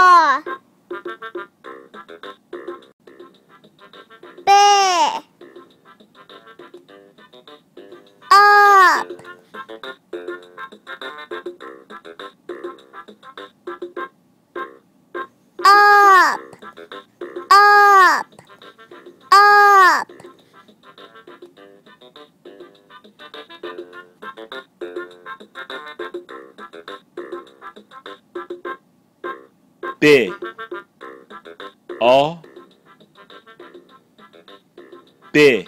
哦 B A B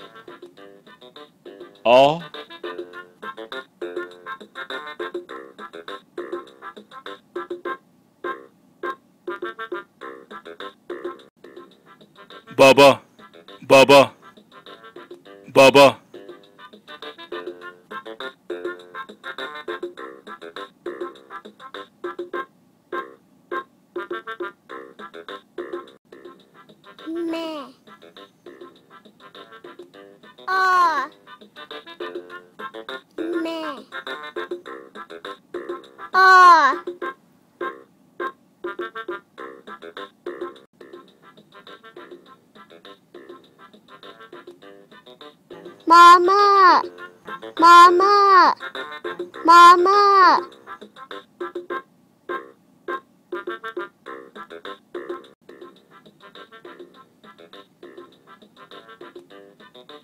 A Baba Baba Baba 啊妈妈妈。妈妈。妈妈。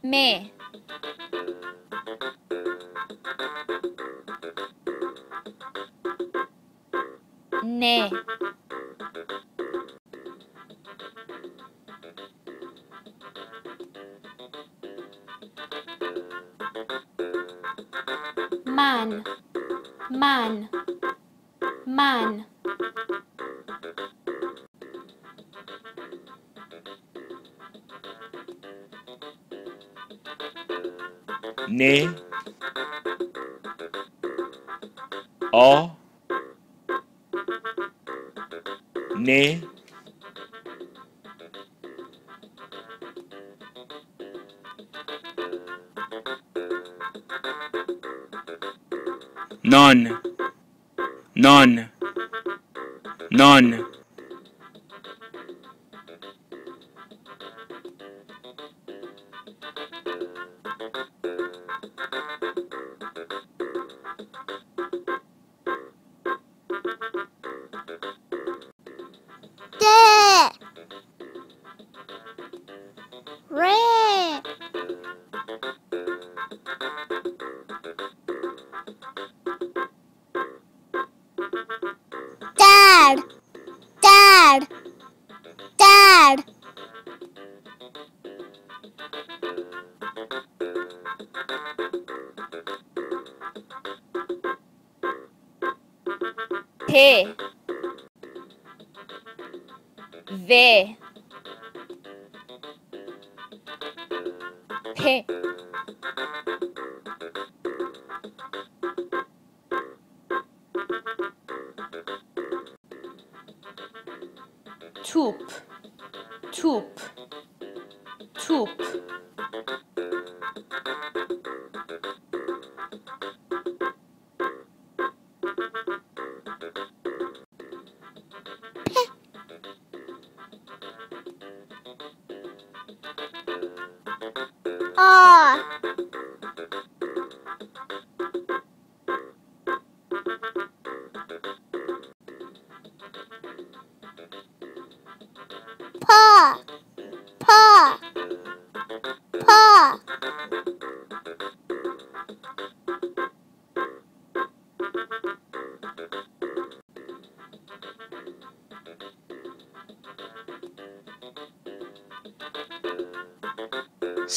咩？Ne. Man. Man. Man. Ne A Ne None None None Dad. Dad. Dad. P. V. P. Tup. Tup. Tup.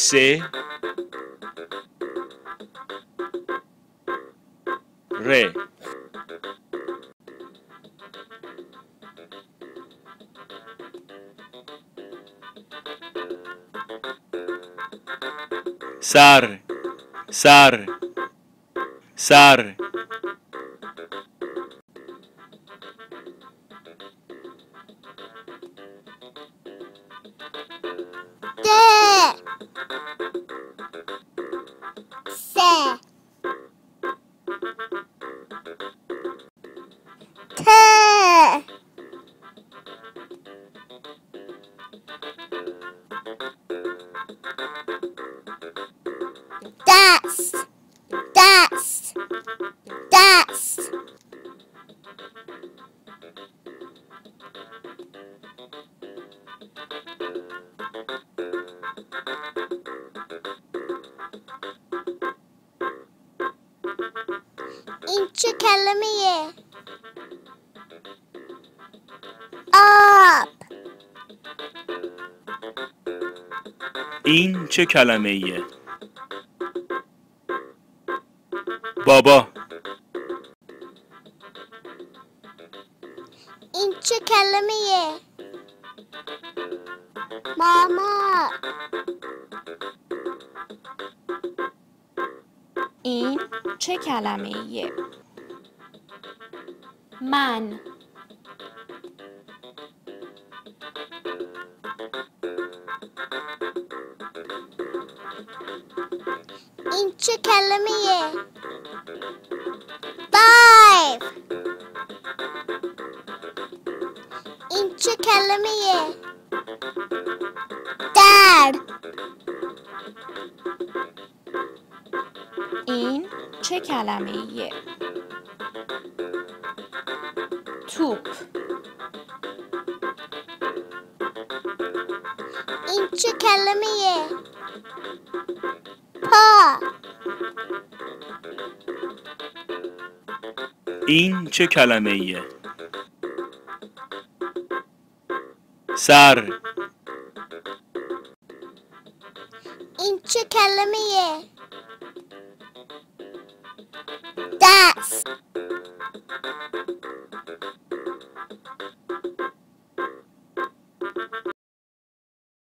Se Re. Sar. Sar. Sar کلمه آب این چه کلمه ایه بابا این چه کلمه ماما این چه کلمه ایه؟ من. این چه کلمه five. این چه کلمه در این چه کلمه توپ این چه کلمه پا. این چه کلمه ایه سر. این چه کلمه دست.